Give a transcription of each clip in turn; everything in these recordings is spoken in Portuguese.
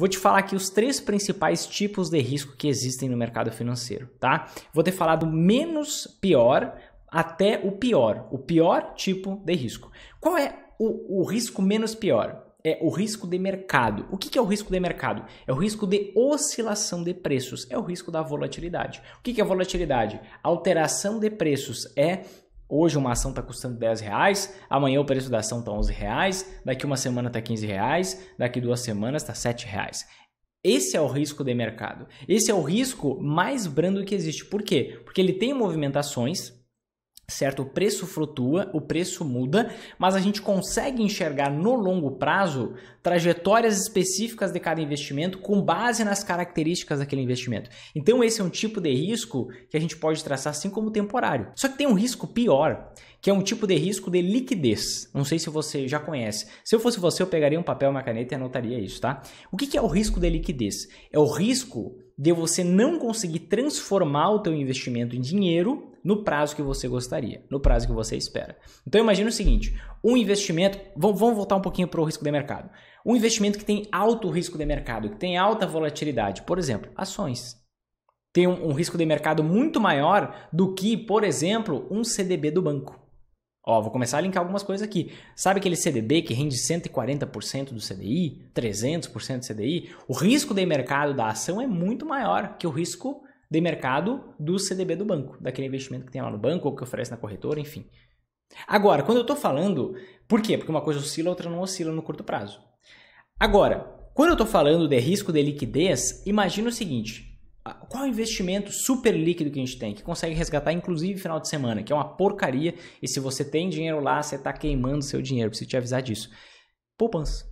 vou te falar aqui os três principais tipos de risco que existem no mercado financeiro, tá? Vou ter falado menos pior até o pior, o pior tipo de risco. Qual é o, o risco menos pior? é o risco de mercado. O que é o risco de mercado? É o risco de oscilação de preços, é o risco da volatilidade. O que é volatilidade? Alteração de preços é Hoje uma ação está custando 10 reais, amanhã o preço da ação está 11 reais, daqui uma semana está 15 reais, daqui duas semanas está 7 reais. Esse é o risco de mercado. Esse é o risco mais brando que existe. Por quê? Porque ele tem movimentações, certo? O preço flutua, o preço muda, mas a gente consegue enxergar no longo prazo trajetórias específicas de cada investimento com base nas características daquele investimento. Então esse é um tipo de risco que a gente pode traçar assim como temporário. Só que tem um risco pior, que é um tipo de risco de liquidez. Não sei se você já conhece. Se eu fosse você, eu pegaria um papel, uma caneta e anotaria isso, tá? O que é o risco de liquidez? É o risco de você não conseguir transformar o teu investimento em dinheiro no prazo que você gostaria, no prazo que você espera. Então imagine o seguinte, um investimento, vamos, voltar um pouquinho para o risco de mercado. Um investimento que tem alto risco de mercado, que tem alta volatilidade, por exemplo, ações. Tem um, um risco de mercado muito maior do que, por exemplo, um CDB do banco. Ó, vou começar a linkar algumas coisas aqui. Sabe aquele CDB que rende 140% do CDI, 300% do CDI? O risco de mercado da ação é muito maior que o risco de mercado do CDB do banco, daquele investimento que tem lá no banco ou que oferece na corretora, enfim. Agora, quando eu estou falando, por quê? Porque uma coisa oscila, outra não oscila no curto prazo. Agora, quando eu estou falando de risco de liquidez, imagina o seguinte: qual é o investimento super líquido que a gente tem, que consegue resgatar inclusive final de semana, que é uma porcaria, e se você tem dinheiro lá, você está queimando seu dinheiro, preciso te avisar disso. Poupança.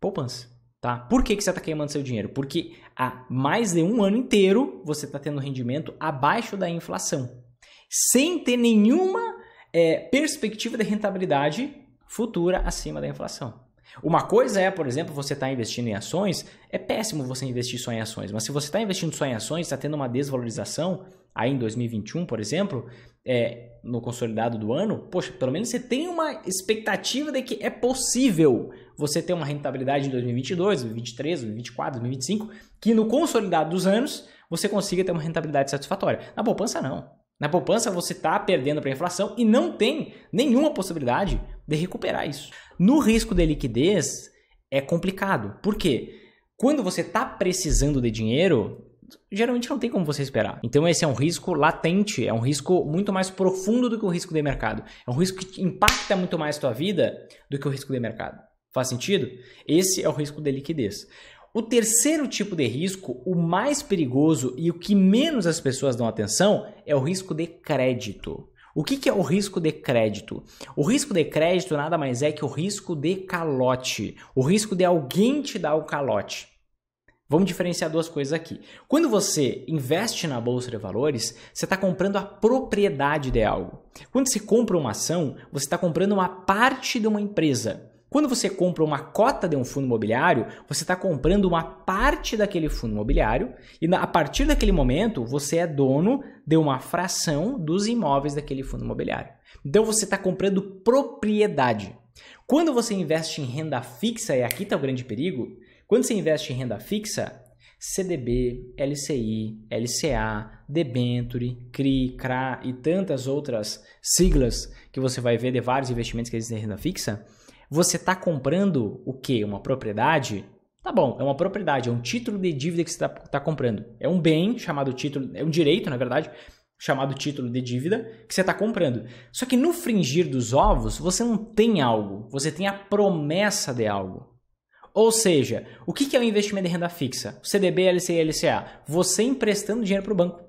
Poupança. Tá? Por que, que você está queimando seu dinheiro? Porque há mais de um ano inteiro você está tendo rendimento abaixo da inflação, sem ter nenhuma é, perspectiva de rentabilidade futura acima da inflação. Uma coisa é, por exemplo, você está investindo em ações, é péssimo você investir só em ações, mas se você está investindo só em ações, está tendo uma desvalorização, aí em 2021, por exemplo, é, no consolidado do ano, poxa, pelo menos você tem uma expectativa de que é possível você ter uma rentabilidade em 2022, 2023, 2024, 2025, que no consolidado dos anos você consiga ter uma rentabilidade satisfatória. Na poupança, não. Na poupança você está perdendo para a inflação e não tem nenhuma possibilidade de recuperar isso. No risco de liquidez é complicado. Por quê? Quando você está precisando de dinheiro, geralmente não tem como você esperar. Então esse é um risco latente, é um risco muito mais profundo do que o risco de mercado. É um risco que impacta muito mais a tua vida do que o risco de mercado. Faz sentido? Esse é o risco de liquidez. O terceiro tipo de risco, o mais perigoso e o que menos as pessoas dão atenção, é o risco de crédito. O que, é o risco de crédito? O risco de crédito nada mais é que o risco de calote, o risco de alguém te dar o calote. Vamos diferenciar duas coisas aqui. Quando você investe na bolsa de valores, você está comprando a propriedade de algo. Quando você compra uma ação, você está comprando uma parte de uma empresa. Quando você compra uma cota de um fundo imobiliário, você está comprando uma parte daquele fundo imobiliário e a partir daquele momento você é dono de uma fração dos imóveis daquele fundo imobiliário. Então você está comprando propriedade. Quando você investe em renda fixa, e aqui está o grande perigo, quando você investe em renda fixa, CDB, LCI, LCA, Debenture, CRI, CRA e tantas outras siglas que você vai ver de vários investimentos que existem em renda fixa, você está comprando o que? Uma propriedade? Tá bom, é uma propriedade, é um título de dívida que você está tá comprando. É um bem chamado título, é um direito, na verdade, chamado título de dívida que você está comprando. Só que no fringir dos ovos, você não tem algo, você tem a promessa de algo. Ou seja, o que é o investimento de renda fixa? CDB, LCI LCA. Você emprestando dinheiro para o banco.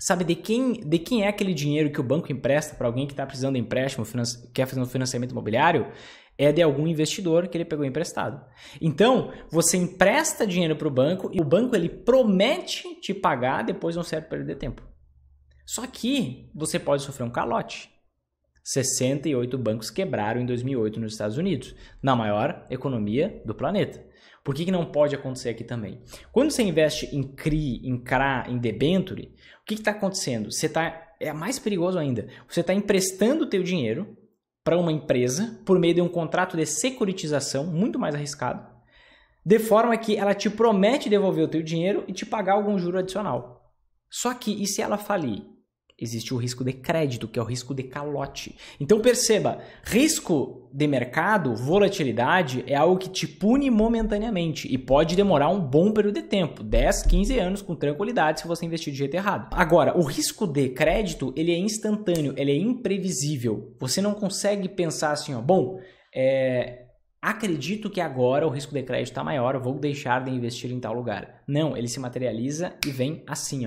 Sabe de quem, de quem é aquele dinheiro que o banco empresta para alguém que está precisando de empréstimo, quer fazer um financiamento imobiliário? É de algum investidor que ele pegou emprestado. Então, você empresta dinheiro para o banco e o banco ele promete te pagar depois de um certo período de tempo. Só que você pode sofrer um calote. 68 bancos quebraram em 2008 nos Estados Unidos, na maior economia do planeta. Por que, que não pode acontecer aqui também? Quando você investe em CRI, em CRA, em debenture, o que está acontecendo? Você está é mais perigoso ainda. Você está emprestando o teu dinheiro para uma empresa por meio de um contrato de securitização muito mais arriscado. de forma que ela te promete devolver o teu dinheiro e te pagar algum juro adicional. Só que e se ela falir? Existe o risco de crédito, que é o risco de calote. Então perceba, risco de mercado, volatilidade, é algo que te pune momentaneamente e pode demorar um bom período de tempo, 10, 15 anos com tranquilidade se você investir de jeito errado. Agora, o risco de crédito, ele é instantâneo, ele é imprevisível. Você não consegue pensar assim, ó, bom, é, acredito que agora o risco de crédito está maior, vou deixar de investir em tal lugar. Não, ele se materializa e vem assim, ó.